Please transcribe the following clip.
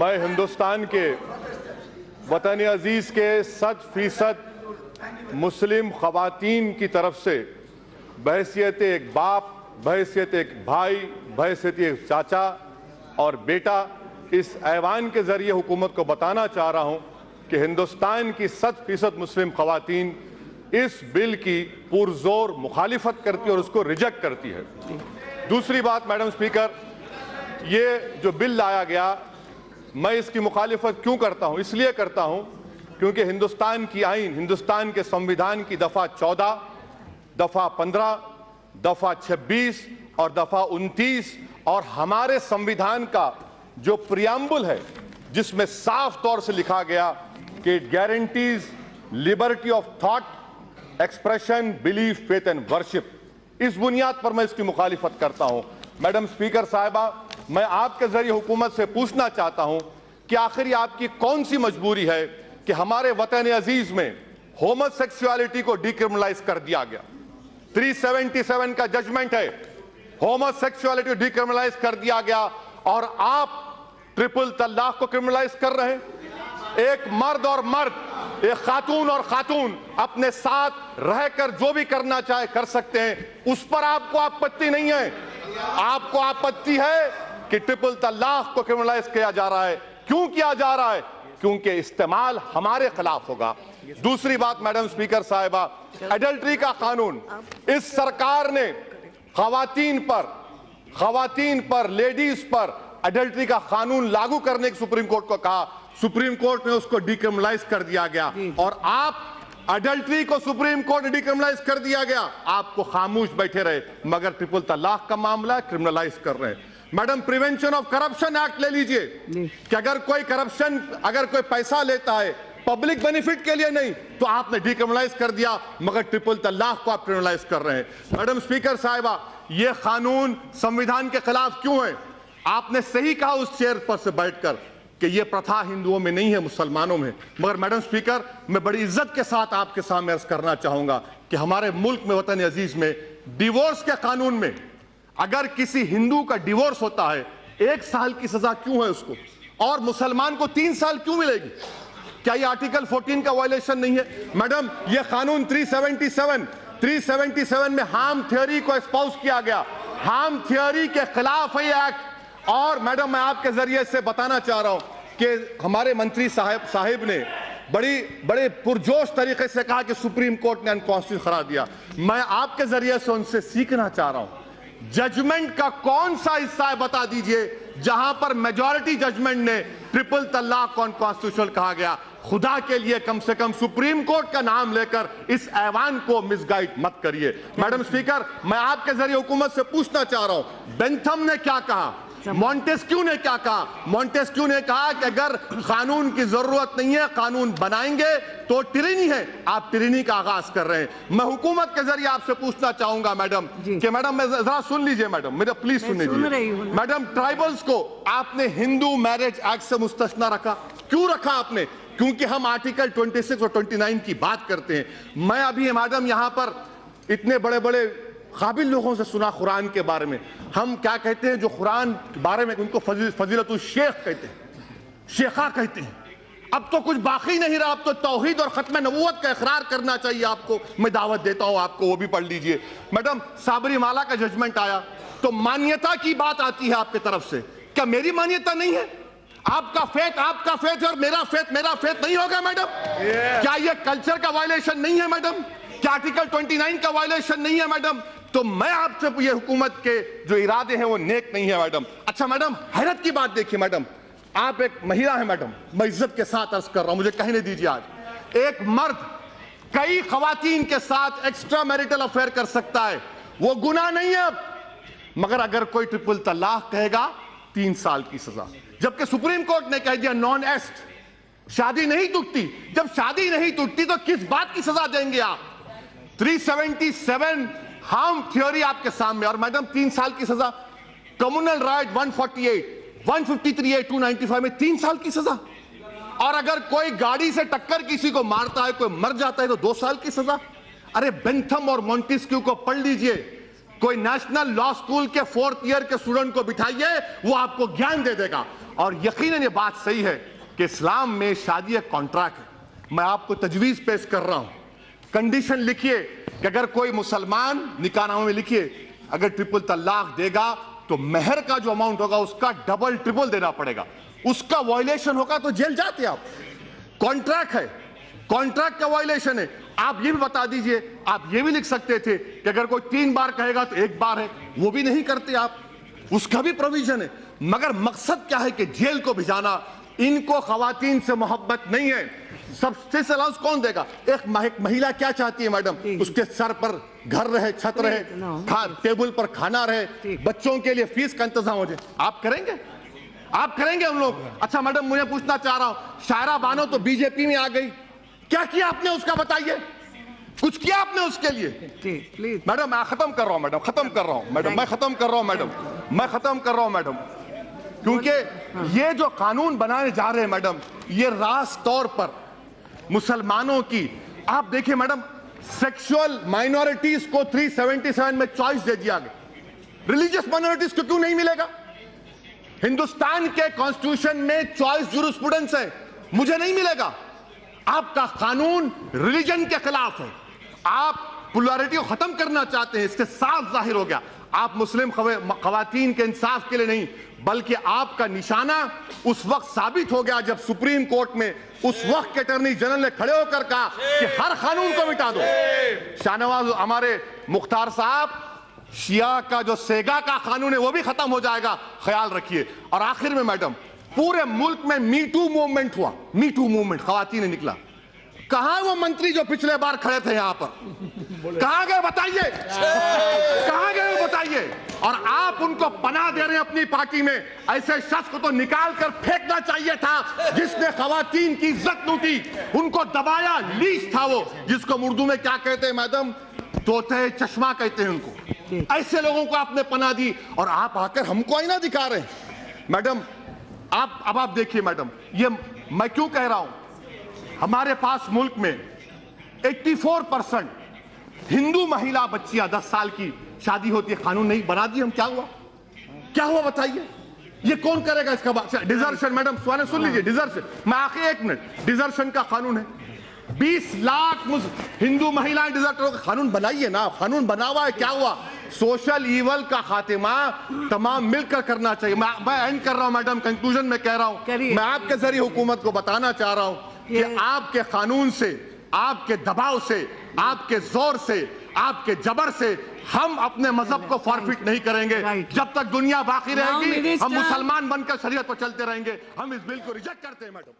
میں ہندوستان کے وطن عزیز کے ست فیصد مسلم خواتین کی طرف سے بحثیت ایک باپ بحثیت ایک بھائی بحثیت ایک چاچا اور بیٹا اس ایوان کے ذریعے حکومت کو بتانا چاہ رہا ہوں کہ ہندوستان کی ست فیصد مسلم خواتین اس بل کی پرزور مخالفت کرتی ہے اور اس کو ریجیکٹ کرتی ہے۔ دوسری بات، میڈم سپیکر، یہ جو بل لایا گیا میں اس کی مخالفت کیوں کرتا ہوں؟ اس لیے کرتا ہوں کیونکہ ہندوستان کی آئین، ہندوستان کے سمویدھان کی دفعہ چودہ، دفعہ پندرہ، دفعہ چھبیس اور دفعہ انتیس اور ہمارے سمویدھان کا جو پریامبل ہے، جس میں صاف طور سے لکھا گیا کہ guarantees liberty of thought expression belief faith and worship اس بنیاد پر میں اس کی مخالفت کرتا ہوں۔ میڈم سپیکر صاحبہ میں آپ کے ذریعے حکومت سے پوچھنا چاہتا ہوں کہ آخر یہ آپ کی کون سی مجبوری ہے کہ ہمارے وطن عزیز میں ہومس سیکسوالٹی کو ڈیکرملائز کر دیا گیا؟ 377 کا ججمنٹ ہے ہومس سیکسوالٹی ڈیکرملائز کر دیا گیا اور آپ ٹرپل طلاق کو کرملائز کر رہے ہیں۔ ایک مرد اور مرد، ایک خاتون اور خاتون اپنے ساتھ رہ کر جو بھی کرنا چاہے کر سکتے ہیں۔ اس پر آپ کو آپتی نہیں ہے۔ آپ کو آپتی ہے کہ ٹرپل طلاق کو کرملائز کیا جا رہا ہے۔ کیوں کیا جا رہا ہے؟ کیونکہ استعمال ہمارے خلاف ہوگا۔ دوسری بات میڈم سپیکر صاحبہ ایڈلٹری کا قانون۔ اس سرکار نے خواتین پر خواتین پر لیڈیز پر ایڈلٹری کا قانون لاگو کرنے کی سپریم کورٹ کو کہا۔ سپریم کورٹ نے اس کو ڈیکرملائز کر دیا گیا۔ اور آپ ایڈلٹری کو سپریم کورٹ نے ڈیکرملائز کر دیا گیا۔ آپ کو خاموش بیٹھے رہے، مگر ٹرپل طلاق کا معاملہ کرمنلائز کر رہے۔ ہیں madam prevention of corruption act لے لیجیے کہ اگر کوئی کرپشن اگر کوئی پیسہ لیتا ہے پبلک بینیفٹ کے لیے نہیں تو آپ نے ڈیکرملائز کر دیا مگر ٹرپل طلاق کو آپ کرمنلائز کر رہے ہیں میڈم سپیکر صاحبہ یہ قانون سمویدھان کے خلاف کیوں ہے آپ نے صحیح کہا اس چیئر پر سے بیٹھ کر کہ یہ پرتھا ہندوؤں میں نہیں ہے مسلمانوں میں مگر میڈم سپیکر میں بڑی عزت کے ساتھ آپ کے سامنے عرض کرنا چاہوں گا کہ ہمارے ملک میں وطن عزیز میں ڈیورس کے قانون میں اگر کسی ہندو کا ڈیورس ہوتا ہے، ایک سال کی سزا کیوں ہے اس کو؟ اور مسلمان کو تین سال کیوں ملے گی؟ کیا یہ آرٹیکل فورٹین کا وائلیشن نہیں ہے؟ میڈم یہ قانون 377 377 میں ہام تھیوری کو اسپاؤس کیا گیا۔ ہام تھیوری کے خلاف ہے یہ ایکٹ اور میڈم میں آپ کے ذریعے سے بتانا چاہ رہا ہوں کہ ہمارے منتری صاحب صاحب نے بڑی، بڑے پرجوش طریقے سے کہا کہ سپریم کورٹ نے انکانسٹیٹیوشن قرار دیا۔ میں آپ کے ذریعے سے ان سے سیکھنا چاہ رہا ہوں۔ ججمنٹ کا کون سا حصہ ہے بتا دیجیے، جہاں پر میجورٹی ججمنٹ نے ٹرپل طلاق کون کانسٹیٹیوشن کہا گیا۔ خدا کے لیے کم سے کم سپریم کورٹ کا نام لے کر اس ایوان کو مس گائیڈ مت کریے۔ میڈم سپیکر میں آپ کے ذریعے حکومت سے پوچھنا چاہ رہا ہوں بینتھم نے کیا کہا؟ مونٹیسکیو نے کیا کہا؟ مونٹیسکیو نے کہا کہ اگر قانون کی ضرورت نہیں ہے قانون بنائیں گے تو ٹرینی ہے۔ آپ ٹرینی کا آغاز کر رہے ہیں۔ میں حکومت کے ذریعے آپ سے پوچھنا چاہوں گا میڈم کہ میڈم میں ذرا سن لیجیے میڈم میرا پلیز سن لیجیے میڈم ٹرائبلز کو آپ نے ہندو میرج ایکٹ سے مستثنا رکھا۔ کیوں رکھا آپ نے؟ کیونکہ ہم آرٹیکل 26 اور 29 کی بات کرتے ہیں۔ میں ابھی میڈم یہاں پر اتنے بڑے بڑے قابل لوگوں سے سنا قرآن کے بارے میں۔ ہم کیا کہتے ہیں جو قرآن کے بارے میں ان کو فضیلت الشیخ کہتے ہیں شیخہ کہتے ہیں۔ اب تو کچھ باقی نہیں رہا اب تو توحید اور ختم نبوت کا اقرار کرنا چاہیے آپ کو۔ میں دعوت دیتا ہوں آپ کو وہ بھی پڑھ لیجیے۔ میڈم سابری مالا کا ججمنٹ آیا۔ تو مانیتا کی بات آتی ہے آپ کے طرف سے۔ کیا میری مانیتا نہیں ہے؟ آپ کا فیت آپ کا فیت اور میرا فیت میرا فیت نہیں ہوگا میڈم؟ کیا یہ کلچر کا وائلیشن نہیں ہے میڈم؟ کیا آرٹیکل 29 کا وائلیشن نہیں ہے میڈم؟ تو میں آپ سے یہ حکومت کے جو ارادے ہیں وہ نیک نہیں ہے میڈم۔ اچھا میڈم، حیرت کی بات دیکھیے میڈم۔ آپ ایک مہیلا ہیں میڈم، میں عزت کے ساتھ عرض کر رہا ہوں، مجھے کہنے دیجیے آج ایک مرد کئی خواتین کے ساتھ ایکسٹرا میریٹل افیئر کر سکتا ہے۔ وہ گناہ نہیں ہے اب۔ مگر اگر کوئی ٹرپل طلاق کہے گا، تین سال کی سزا۔ جبکہ سپریم کورٹ نے کہہ دیا نان ایسٹ شادی نہیں ٹوٹتی۔ جب شادی نہیں ٹوٹتی تو کس بات کی سزا دیں گے آپ؟ 377 ہارم تھیوری آپ کے سامنے، اور میڈم، تین سال کی سزا۔ کمونل رائٹ 148 153 295 میں تین سال کی سزا۔ اور اگر کوئی گاڑی سے ٹکر کسی کو مارتا ہے، کوئی مر جاتا ہے، تو دو سال کی سزا۔ ارے بینتھم اور مونٹیسکیو کو پڑھ لیجیے۔ کوئی نیشنل لا سکول کے فورتھ ایئر کے سٹوڈنٹ کو بٹھائیے، وہ آپ کو گیان دے دے گا۔ اور یقیناً یہ بات صحیح ہے کہ اسلام میں شادی ایک کانٹریکٹ ہے۔ میں آپ کو تجویز پیش کر رہا ہوں۔ کنڈیشن لکھیے۔ کہ اگر کوئی مسلمان نکاح میں لکھیے اگر ٹرپل طلاق دے گا، تو مہر کا جو اماؤنٹ ہوگا، اس کا ڈبل ٹرپل دینا پڑے گا۔ اس کا وائلیشن ہوگا تو جیل جاتے آپ۔ کانٹریکٹ ہے۔ کانٹریکٹ کا وائلیشن ہے۔ آپ یہ بھی بتا دیجیے۔ آپ یہ بھی لکھ سکتے تھے کہ اگر کوئی تین بار کہے گا تو ایک بار ہے۔ وہ بھی نہیں کرتے آپ۔ اس کا بھی پروویژن ہے۔ مگر مقصد کیا ہے کہ جیل کو بھجانا؟ ان کو خواتین سے محبت نہیں ہے۔ سب سے سلاؤس کون دے گا؟ ایک مہیلا کیا چاہتی ہے میڈم؟ اس کے سر پر گھر رہے چھت رہے ٹیبل پر کھانا رہے بچوں کے لیے فیس کا انتظام ہو جائے۔ آپ کریں گے؟ آپ کریں گے ہم لوگ؟ اچھا میڈم مجھے پوچھنا چاہ رہا ہوں شاعرہ بانو تو بی جے پی میں آ گئی۔ کیا کیا آپ نے اس کا بتائیے؟ کچھ کیا آپ نے اس کے لیے؟ میڈم میں ختم کر رہا ہوں میڈم ختم کر رہا ہوں میڈم میں ختم کر رہا ہوں میڈم میں ختم کر رہا ہوں میڈم۔ کیونکہ یہ جو قانون بنانے جا رہے ہیں میڈم یہ راس طور پر مسلمانوں کی۔ آپ دیکھیں میڈم سیکشول مائنورٹیز کو 377 میں چوائس دے دیا گیا۔ ریلیجیس مائنورٹیز کو کیوں نہیں ملے گا؟ ہندوستان کے کانسٹیوشن میں چوائس جورسپوڈنس ہے، مجھے نہیں ملے گا۔ آپ کا قانون ریلیجن کے خلاف ہے۔ آپ پولارٹی کو ختم کرنا چاہتے ہیں، اس سے صاف ظاہر ہو گیا۔ آپ مسلم خواتین کے انصاف کے لیے نہیں، بلکہ آپ کا نشانہ اس وقت ثابت ہو گیا جب سپریم کورٹ میں اس وقت کے اٹرنی جنرل نے کھڑے ہو کر کہا کہ ہر قانون کو مٹا دو۔ شاہنواز ہمارے مختار صاحب، شیعہ کا جو سیگا کا قانون ہے وہ بھی ختم ہو جائے گا، خیال رکھیے۔ اور آخر میں میڈم، پورے ملک میں میٹو موومنٹ ہوا۔ میٹو موومنٹ خواتین نے نکلا۔ کہاں وہ منتری جو پچھلے بار کھڑے تھے یہاں پر؟ کہاں گئے بتائیے؟ کہاں گئے بتائیے؟ اور آپ ان کو پناہ دے رہے ہیں اپنی پارٹی میں، ایسے شخص کو تو نکال کر پھینکنا چاہیے تھا، جس نے خواتین کی عزت لوٹی، ان کو دبایا، لیش تھا وہ۔ جس کو اردو میں کیا کہتے ہیں میڈم؟ توتے چشمہ کہتے ہیں ان کو۔ ایسے لوگوں کو آپ نے پناہ دی، اور آپ آ کر ہم کو آئینہ دکھا رہے ہیں۔ میڈم، آپ، اب آپ دیکھیے میڈم، یہ میں کیوں کہہ رہا ہوں؟ ہمارے پاس ملک میں ایٹی فور پرسنٹ ہندو مہیلا بچیاں دس سال کی شادی ہوتی ہے قانون نہیں بنا دی ہم کیا ہوا؟ کیا ہوا بتائیے؟ یہ کون کرے گا اس کا بات؟ ڈیزرشن میڈم سوانے سن لیجیے ڈیزرشن۔ میں آخر ایک منٹ ڈیزرشن کا قانون ہے۔ بیس لاکھ ہندو مہیلائیں ڈیزرٹر قانون بنائیے نا۔ قانون بنا ہوا ہے کیا ہوا؟ سوشل ایول کا خاتمہ تمام مل کر کرنا چاہیے۔ میں اینڈ کر رہا ہوں میڈم کنکلوژن میں کہہ رہا ہوں۔ میں آپ کے ذریعے حکومت کو بتانا چاہ رہا ہوں۔ کہ آپ کے قانون سے آپ کے دباؤ سے آپ کے زور سے آپ کے جبر سے ہم اپنے مذہب کو فارفٹ نہیں کریں گے۔ جب تک دنیا باقی رہے گی ہم مسلمان بن کر شریعت پر چلتے رہیں گے۔ ہم اس بل کو ریجیکٹ کرتے ہیں میڈم